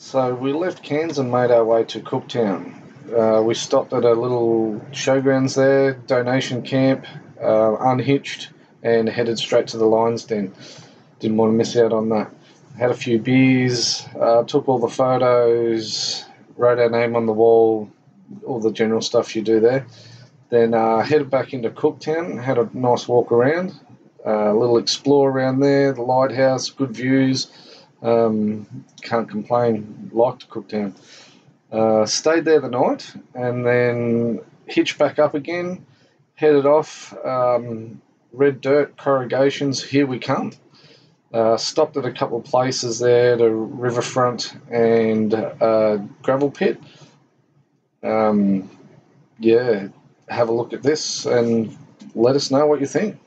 So we left Cairns and made our way to Cooktown. Uh, we stopped at a little showgrounds there, donation camp, uh, unhitched, and headed straight to the Lions Den. Didn't want to miss out on that. Had a few beers, uh, took all the photos, wrote our name on the wall, all the general stuff you do there. Then uh, headed back into Cooktown, had a nice walk around, a little explore around there, the lighthouse, good views. Um, can't complain, liked Cooktown. Uh, stayed there the night and then hitched back up again, headed off. Um, red dirt corrugations, here we come. Uh, stopped at a couple of places there, the riverfront and uh, gravel pit. Um, yeah, have a look at this and let us know what you think.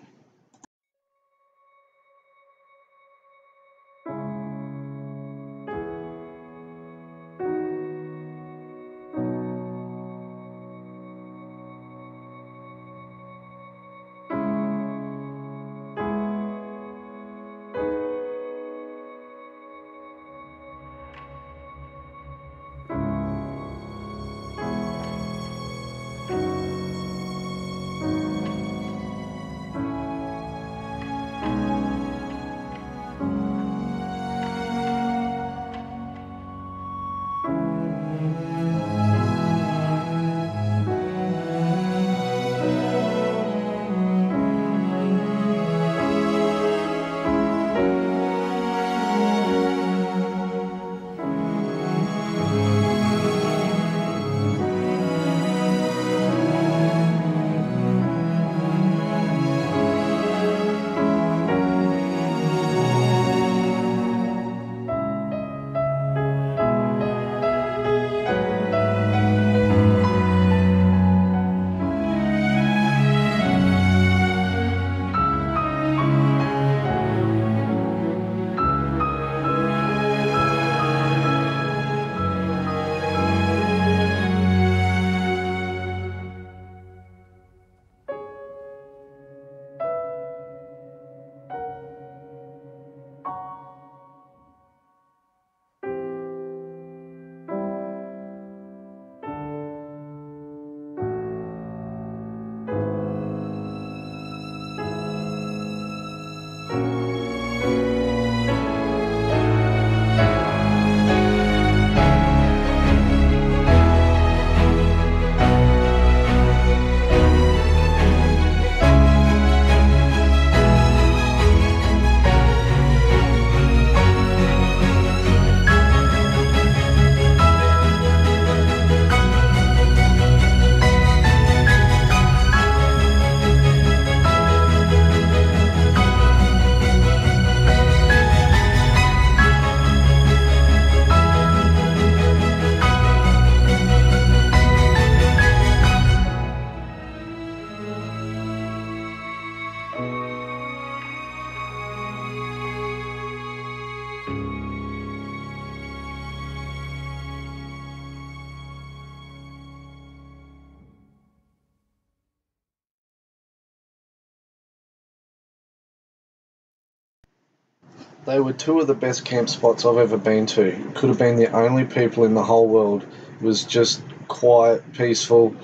They were two of the best camp spots I've ever been to. Could have been the only people in the whole world. It was just quiet, peaceful.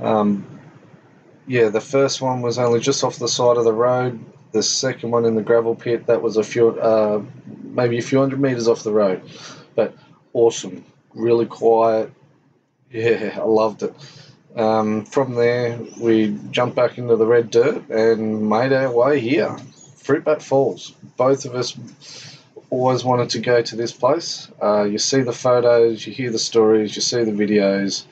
Um, yeah, the first one was only just off the side of the road. The second one in the gravel pit, that was a few, uh, maybe a few hundred meters off the road. But awesome, really quiet. Yeah, I loved it. Um, from there, we jumped back into the red dirt and made our way here. Fruitbat Falls. Both of us always wanted to go to this place. Uh, you see the photos, you hear the stories, you see the videos,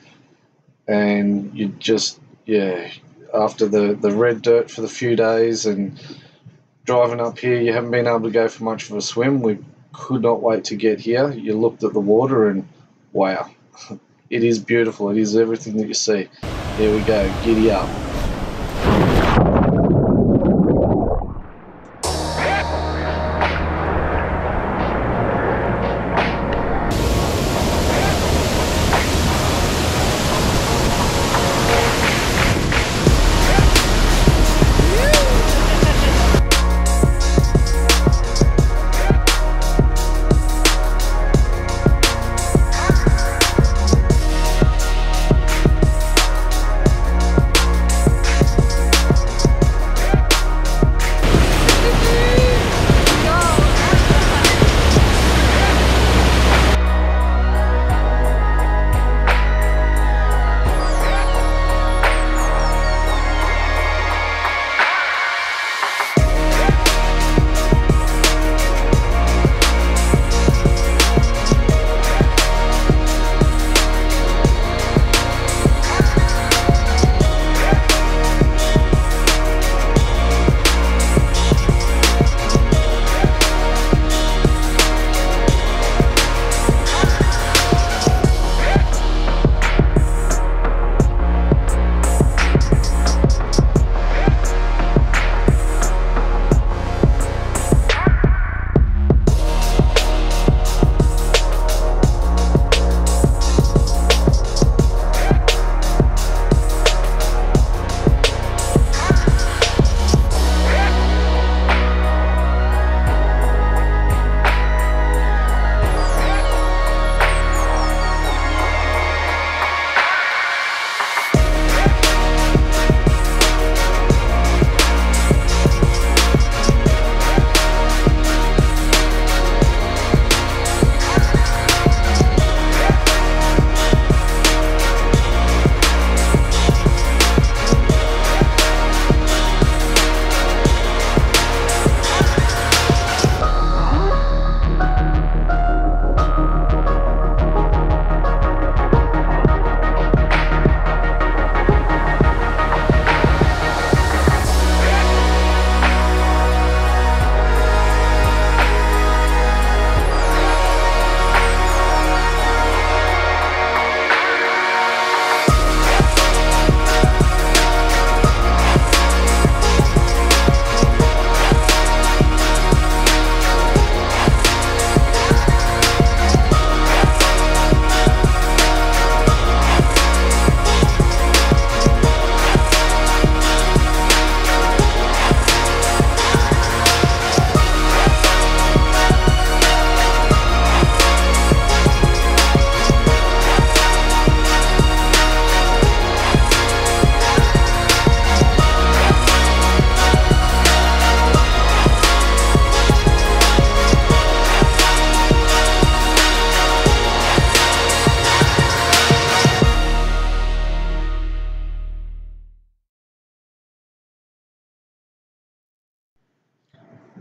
and you just, yeah, after the, the red dirt for the few days and driving up here, you haven't been able to go for much of a swim. We could not wait to get here. You looked at the water and wow, it is beautiful. It is everything that you see. There we go, giddy up.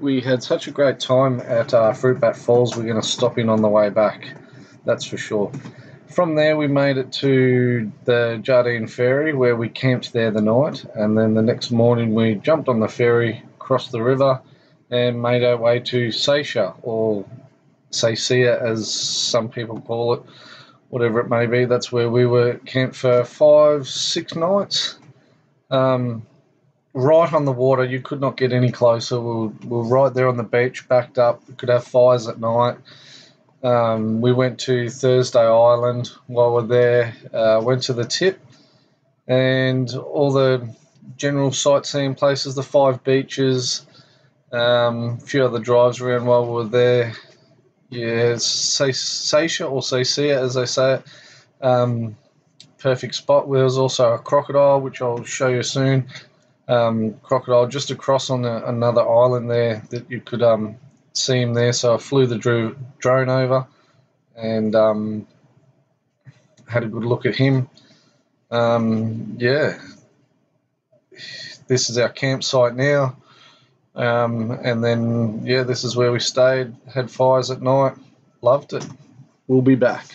We had such a great time at uh, Fruitbat Falls. We're going to stop in on the way back, that's for sure. From there, we made it to the Jardine Ferry where we camped there the night, and then the next morning we jumped on the ferry, crossed the river, and made our way to Seisha or Seisia as some people call it, whatever it may be. That's where we were camped for five, six nights. Um, right on the water. You could not get any closer. We were, we were right there on the beach, backed up. We could have fires at night. Um, we went to Thursday Island while we are there. Uh, went to the tip and all the general sightseeing places, the five beaches, um, a few other drives around while we were there. Yeah, Seisha or Seisia as they say it. Um, perfect spot. There was also a crocodile, which I'll show you soon um, crocodile just across on the, another island there that you could um, see him there. So I flew the dro- drone over and um, had a good look at him. Um, yeah, this is our campsite now. Um, and then, yeah, this is where we stayed, had fires at night, loved it. We'll be back.